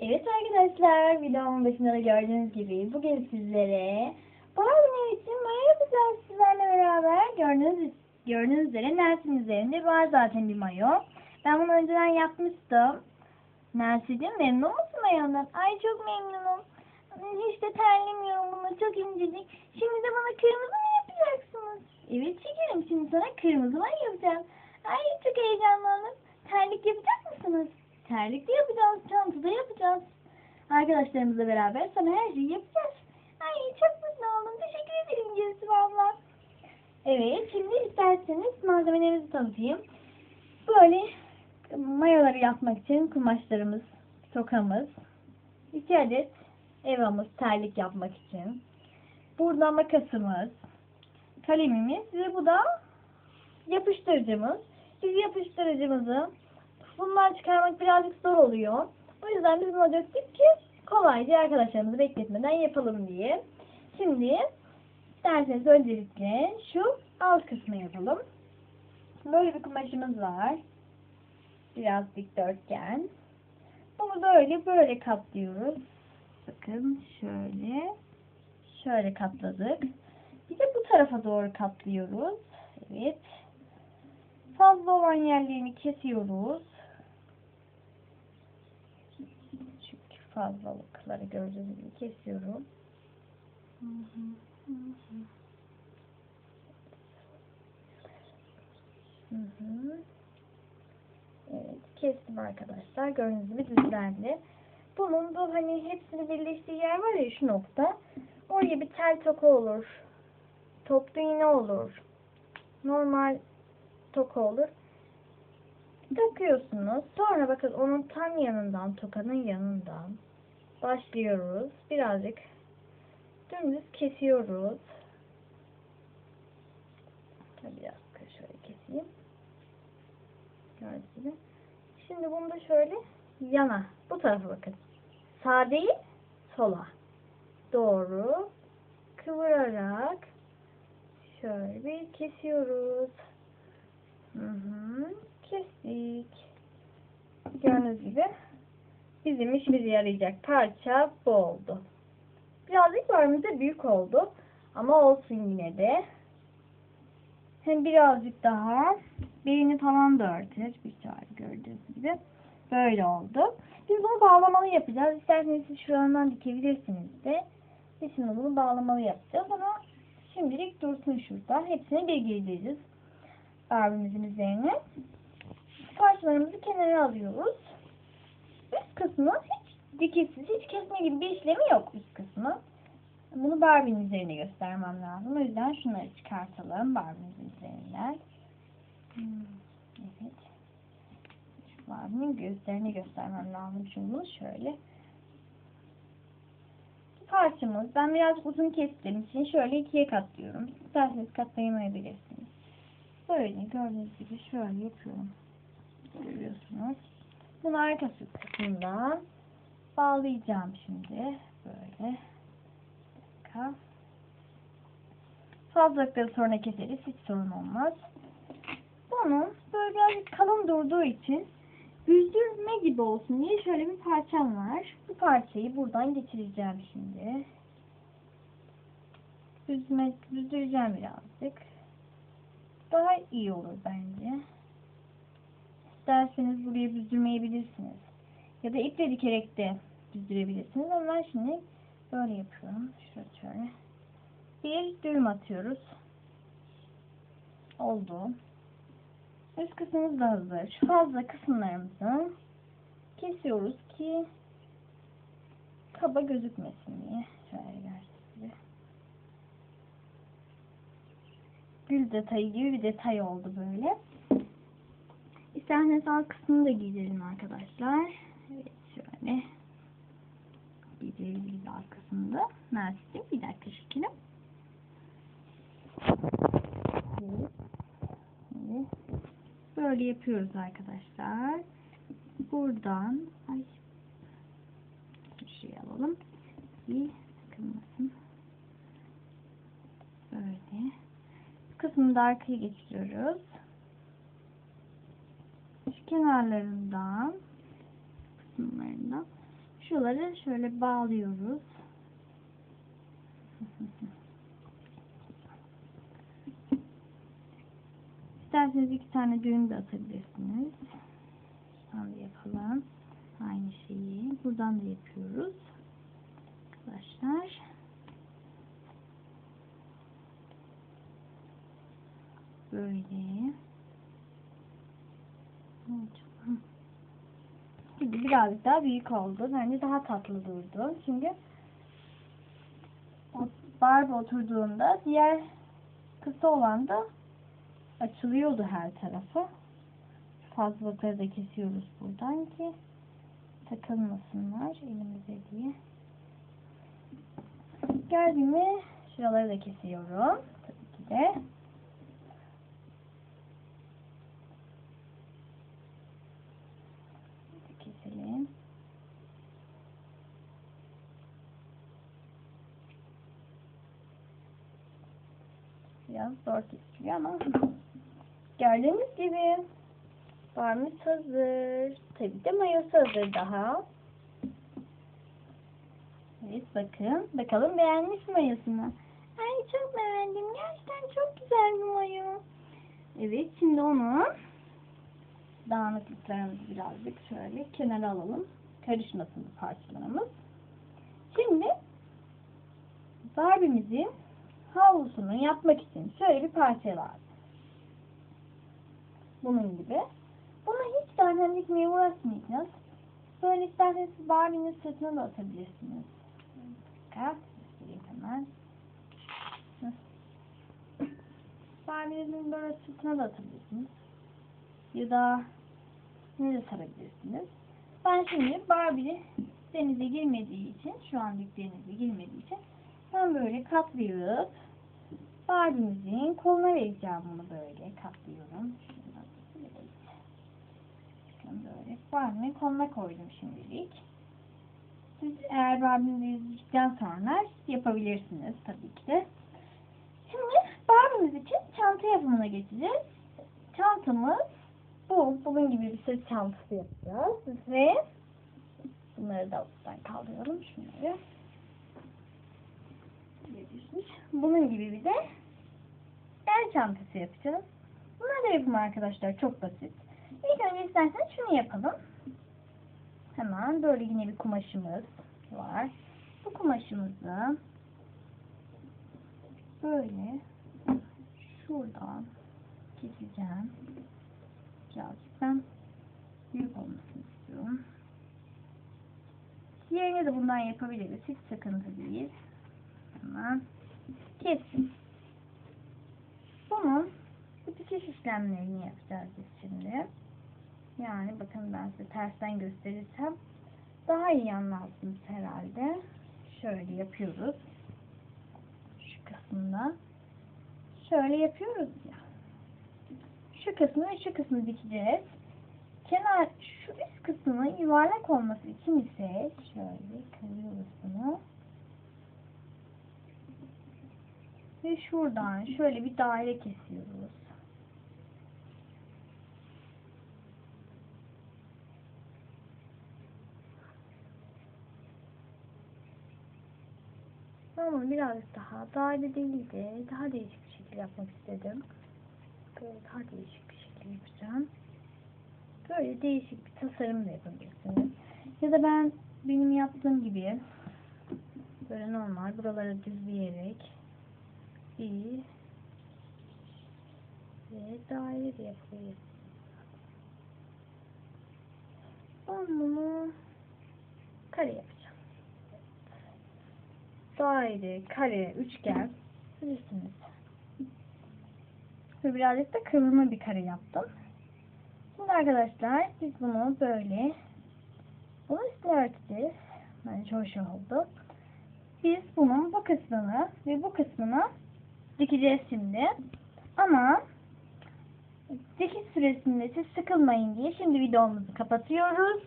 Evet arkadaşlar videomun başında da gördüğünüz gibi bugün sizlere Barbie için maya yapacağız sizlerle beraber. Gördüğünüz, gördüğünüz üzere Nels'in üzerinde var zaten bir mayo. Ben bunu önceden yapmıştım. Nels'cim memnun musun mayodan? Ay çok memnunum. Hiç de terlemiyorum bunu çok incecik. Şimdi de bana kırmızı mı yapacaksınız? Evet şekerim şimdi sana kırmızı mı yapacağım. Ay çok heyecanlandım. Terlik yapacak mısınız? Terlik de yapacağız, çanta da yapacağız. Arkadaşlarımızla beraber sana her şeyi yapacağız. Ay çok mutlu oldum. Teşekkür ederim Gülsüm abla. Evet, şimdi isterseniz malzemelerimizi tanıtayım. Böyle mayoları yapmak için kumaşlarımız, tokamız, iki adet evamız terlik yapmak için. Burada makasımız, kalemimiz ve bu da yapıştırıcımız. Biz yapıştırıcımızı bundan çıkarmak birazcık zor oluyor. O yüzden biz buna döktük ki kolayca arkadaşlarımızı bekletmeden yapalım diye. Şimdi isterseniz öncelikle şu alt kısmı yapalım. Böyle bir kumaşımız var. Biraz dikdörtgen. Bunu böyle böyle katlıyoruz. Bakın şöyle. Şöyle katladık. Bir de bu tarafa doğru katlıyoruz. Evet. Fazla olan yerlerini kesiyoruz. Fazlalıkları gördüğünüz gibi kesiyorum. Evet, kestim arkadaşlar. Gördüğünüz gibi düzlendi. Bunun bu hani hepsini birleştiği yer var ya şu nokta. Oraya bir tel toka olur. Toplu iğne olur. Normal toka olur. Takıyorsunuz. Sonra bakın onun tam yanından, tokanın yanından başlıyoruz. Birazcık dümdüz kesiyoruz. Biraz şöyle keseyim. Gördüğünüz gibi. Şimdi bunu da şöyle yana, bu tarafa bakın. Sağ değil, sola. Doğru. Kıvırarak şöyle bir kesiyoruz. Hı hı. Kestik. Gördüğünüz gibi bizim işimize yarayacak parça bu oldu. Birazcık bölümümüzde büyük oldu. Ama olsun yine de. Hem birazcık daha belini falan da örter. Bir şöyle gördüğünüz gibi. Böyle oldu. Biz bunu bağlamalı yapacağız. İsterseniz siz şuralarından dikebilirsiniz de. Biz şimdi bunu bağlamalı yapacağız ama şimdilik dursun şurada. Hepsini bir gireceğiz. Barbimizin üzerine. Parçalarımızı kenara alıyoruz. Üst kısmı hiç dikişsiz, hiç kesme gibi bir işlemi yok üst kısmı. Bunu Barbie'nin üzerine göstermem lazım. O yüzden şunları çıkartalım Barbie'nin üzerinden. Hmm, evet. Şu Barbie'nin gözlerini göstermem lazım. Şimdi bunu şöyle. Parçamız. Ben biraz uzun kestiğim için şöyle ikiye katlıyorum. İsterseniz katlayamayabilirsiniz. Böyle gördüğünüz gibi şöyle yapıyorum. Görüyorsunuz. Bunu arkası kısmından bağlayacağım şimdi. Böyle. Bir. Fazlalıkları sonra keseriz. Hiç sorun olmaz. Bunun böyle birazcık kalın durduğu için büzdürme gibi olsun diye şöyle bir parçam var. Bu parçayı buradan geçireceğim şimdi. Büzme, büzdüreceğim birazcık. Daha iyi olur bence. İsterseniz buraya büzdürmeyebilirsiniz. Ya da iple dikerek de büzdürebilirsiniz. Ama ben şimdi böyle yapıyorum. Şöyle şöyle. Bir düğüm atıyoruz. Oldu. Üst kısmımız da hazır. Şu fazla kısımlarımızı kesiyoruz ki kaba gözükmesin diye. Şöyle gördüğünüz Gül detayı gibi bir detay oldu böyle. İsterseniz alt kısmını da giydirelim arkadaşlar. Evet şöyle. Giydirebiliriz alt kısmında. Mersin bir dakika şekerim. Böyle yapıyoruz arkadaşlar. Buradan ay şey alalım. Bir sıkılmasın. Böyle. Bu kısmını da arkaya geçiriyoruz. Şu kenarlarından kısımlarından Şuraları şöyle bağlıyoruz. İsterseniz iki tane düğüm de atabilirsiniz. Şuradan da yapalım. Aynı şeyi. Buradan da yapıyoruz. Arkadaşlar. Böyle. Evet. Şimdi birazcık daha büyük oldu. Bence daha tatlı durdu. O Barbie oturduğunda diğer kısa olan da açılıyordu her tarafı. Fazlalıkları da kesiyoruz buradan ki takılmasınlar elimize diye. Gördüğümü şuraları da kesiyorum. Tabii ki de. Biraz zor kesiliyor ama gördüğünüz gibi barmış hazır. Tabii de mayosu hazır daha. Evet bakın. Bakalım beğenmiş mi mayosunu? Ay çok beğendim. Gerçekten çok güzel bir mayo. Evet şimdi onu dağınıklıklarımızı birazcık şöyle kenara alalım. Karışmasın parçalarımız. Şimdi Barbie'mizin havlusunu yapmak için şöyle bir parça lazım. Bunun gibi. Bunu hiç zaten dikmeye uğraşmayacağız. Böyle isterseniz Barbie'nin sırtına da atabilirsiniz. Dakika. Göstereyim hemen. Barbie'nin böyle sırtına da atabilirsiniz. Ya da ne de sarabilirsiniz. Ben şimdi Barbie denize girmediği için, şu an denize girmediği için ben böyle katlayıp Barbie'mizin koluna vereceğim bunu böyle katlıyorum. Bakın böyle Barbie'nin koluna koydum şimdilik. Siz eğer Barbie'nizi yüzdükten sonra yapabilirsiniz tabii ki de. Şimdi Barbie'miz için çanta yapımına geçeceğiz. Çantamız bu. Bunun gibi bir sırt çantası yapacağız. Ve bunları da alttan kaldıralım. Şunları. Bunun gibi bir de el çantası yapacağız. Bunlar da yapım arkadaşlar. Çok basit. İlk önce isterseniz şunu yapalım. Hemen böyle yine bir kumaşımız var. Bu kumaşımızı böyle şuradan keseceğim. Birazcık ben büyük olmasını istiyorum. Diğerini de bundan yapabiliriz. Hiç sıkıntı değil. Hemen kesin. Bunun dikiş işlemlerini yapacağız biz şimdi. Yani bakın ben size tersten gösterirsem daha iyi anlarsınız herhalde. Şöyle yapıyoruz. Şu kısmında. Şöyle yapıyoruz ya. Şu kısmı ve şu kısmı dikeceğiz. Kenar şu üst kısmının yuvarlak olması için ise şöyle kırıyoruz bunu. Ve şuradan şöyle bir daire kesiyoruz. Ama biraz daha daire değil de daha değişik bir şekilde yapmak istedim. Böyle daha değişik bir şekilde yapacağım. Böyle değişik bir tasarım da yapabilirsiniz. Ya da ben benim yaptığım gibi böyle normal buraları düzleyerek bir ve daire yapabilirsiniz. Ben bunu kare yapacağım. Daire, kare, üçgen bilirsiniz. Ve birazcık da kıvrımlı bir kare yaptım. Şimdi arkadaşlar biz bunu böyle bunu üstüne örteceğiz. Bence hoş oldu. Biz bunun bu kısmını ve bu kısmını dikeceğiz şimdi. Ama dikiş süresinde siz sıkılmayın diye şimdi videomuzu kapatıyoruz.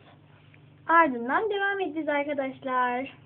Ardından devam edeceğiz arkadaşlar.